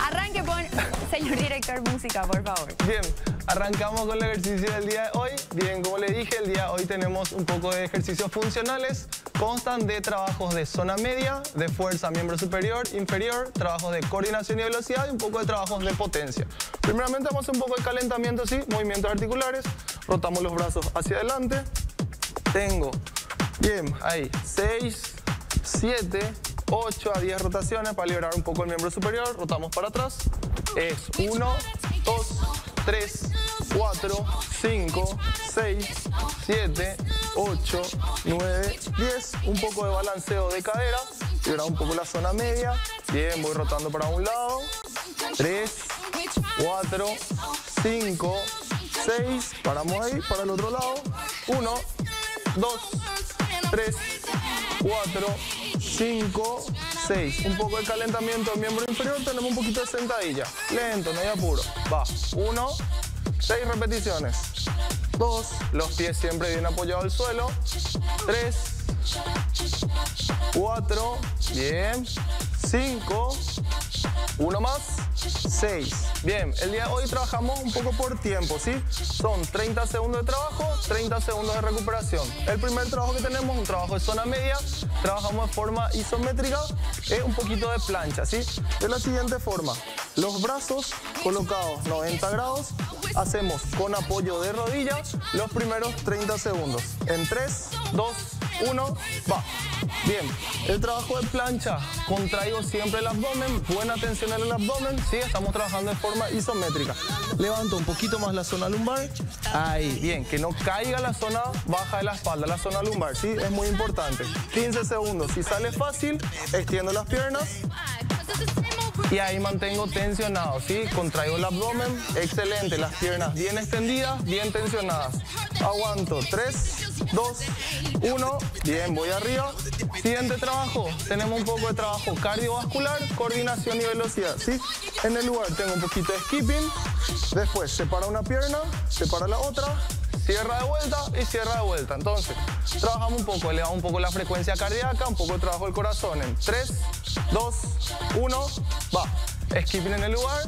Arranque con, señor director, música, por favor. Bien, arrancamos con el ejercicio del día de hoy. Bien, como le dije, el día de hoy tenemos un poco de ejercicios funcionales. Constan de trabajos de zona media, de fuerza, miembro superior, inferior, trabajos de coordinación y velocidad y un poco de trabajos de potencia. Primeramente vamos a hacer un poco de calentamiento, ¿sí? Movimientos articulares. Rotamos los brazos hacia adelante. Tengo, bien, ahí, 6, 7, 8 a 10 rotaciones para liberar un poco el miembro superior. Rotamos para atrás. Es 1, 2, 3, 4, 5, 6, 7, 8, 9, 10. Un poco de balanceo de cadera. Liberar un poco la zona media. Bien, voy rotando para un lado. 3, 4, 5, 6. Paramos ahí, para el otro lado. 1, 2, 3, 4, 5, 6. Un poco de calentamiento del miembro inferior, tenemos un poquito de sentadilla. Lento, no hay apuro. Va. 1, 6 repeticiones. 2, los pies siempre bien apoyados al suelo. 3, 4, bien. 5, uno más, 6. Bien, el día de hoy trabajamos un poco por tiempo, ¿sí? Son 30 segundos de trabajo, 30 segundos de recuperación. El primer trabajo que tenemos, un trabajo de zona media, trabajamos de forma isométrica, es un poquito de plancha, ¿sí? De la siguiente forma, los brazos colocados 90 grados, hacemos con apoyo de rodillas los primeros 30 segundos. En 3, 2, 1, va. Bien, el trabajo de plancha, contraigo siempre el abdomen, buena tensión en el abdomen, sí, estamos trabajando de forma isométrica. Levanto un poquito más la zona lumbar, ahí, bien, que no caiga la zona baja de la espalda, la zona lumbar, sí, es muy importante. 15 segundos, si sale fácil, extiendo las piernas, y ahí mantengo tensionado, ¿sí? Contraigo el abdomen, excelente, las piernas bien extendidas, bien tensionadas. Aguanto, 3, 2, 1, bien, voy arriba. Siguiente trabajo, tenemos un poco de trabajo cardiovascular, coordinación y velocidad, ¿sí? En el lugar tengo un poquito de skipping, después separa una pierna, separa la otra, cierra de vuelta y cierra de vuelta. Entonces, trabajamos un poco, elevamos un poco la frecuencia cardíaca, un poco de trabajo del corazón en 3, 2, 1, va. Skipping en el lugar,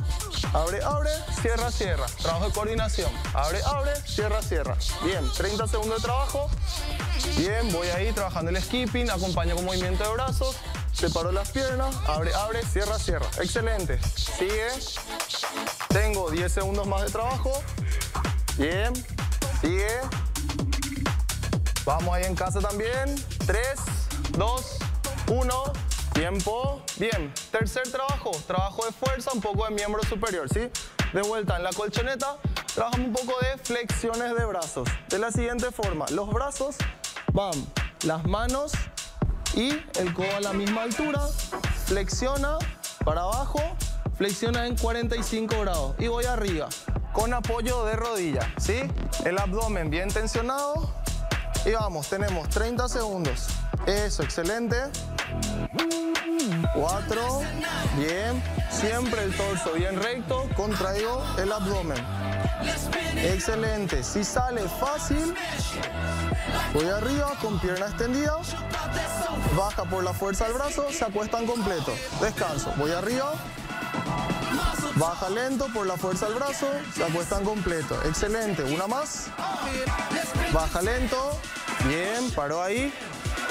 abre, abre, cierra, cierra. Trabajo de coordinación, abre, abre, cierra, cierra. Bien, 30 segundos de trabajo. Bien, voy ahí trabajando el skipping, acompaño con movimiento de brazos, separo las piernas, abre, abre, cierra, cierra. Excelente. Sigue. Tengo 10 segundos más de trabajo. Bien, sigue. Vamos ahí en casa también. 3, 2, 1. Tiempo. Bien. Tercer trabajo. Trabajo de fuerza, un poco de miembro superior, ¿sí? De vuelta en la colchoneta. Trabajamos un poco de flexiones de brazos. De la siguiente forma. Los brazos van las manos y el codo a la misma altura. Flexiona para abajo. Flexiona en 45 grados. Y voy arriba con apoyo de rodilla, ¿sí? El abdomen bien tensionado. Y vamos, tenemos 30 segundos. Eso, excelente. Cuatro, bien. Siempre el torso bien recto, contraigo el abdomen. Excelente. Si sale fácil, voy arriba con pierna extendida. Baja por la fuerza del brazo, se acuestan completo. Descanso. Voy arriba. Baja lento por la fuerza del brazo, se acuestan completo. Excelente. Una más. Baja lento. Bien, paró ahí.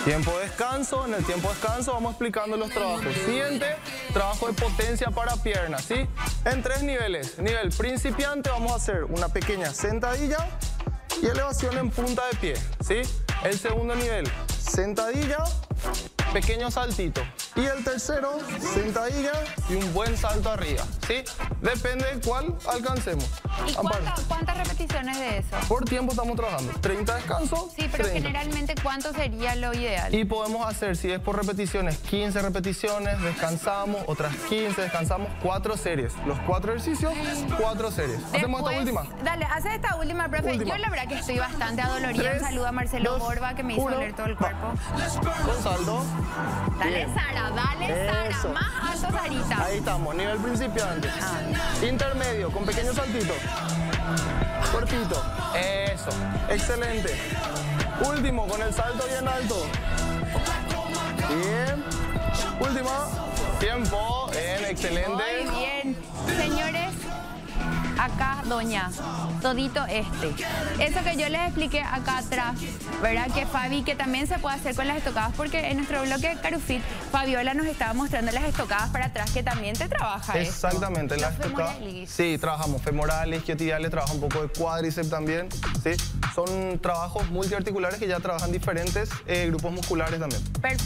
Tiempo de descanso. En el tiempo de descanso vamos explicando los trabajos. Siguiente, trabajo de potencia para piernas, ¿sí? En tres niveles. Nivel principiante vamos a hacer una pequeña sentadilla y elevación en punta de pie, ¿sí? El segundo nivel, sentadilla, pequeño saltito. Y el tercero, sentadilla y un buen salto arriba, ¿sí? Depende de cuál alcancemos. ¿Y cuánta- cuántas repeticiones de eso? Por tiempo estamos trabajando. 30 descanso, Sí, pero 30. generalmente, ¿cuánto sería lo ideal? Y podemos hacer, si es por repeticiones, 15 repeticiones, descansamos, otras 15, descansamos, cuatro series. Los cuatro ejercicios, cuatro series. Hacemos esta Después- última. Dale, hace esta última, profe. Última. Yo la verdad que estoy bastante adolorida. Un saludo a Marcelo dos, Borba que me hizo uno, doler todo el cuerpo. Con saldo. Dale, Bien. Dale, Sara. Eso. Más alto, Sarita. Ahí estamos, nivel principiante. Ah. Intermedio, con pequeño saltito. Cortito. Eso. Excelente. Último, con el salto bien alto. Bien. Última. Tiempo, bien, excelente. Muy bien. Señores, acá, doña, todito este. Eso que yo les expliqué acá atrás, ¿verdad? Que Fabi, que también se puede hacer con las estocadas, porque en nuestro bloque de Carufit, Fabiola nos estaba mostrando las estocadas para atrás, que también te trabaja. Exactamente, las estocadas. Sí, trabajamos femorales, isquiotibiales, trabaja un poco de cuádriceps también. Sí, son trabajos multiarticulares que ya trabajan diferentes eh, grupos musculares también. Perfecto.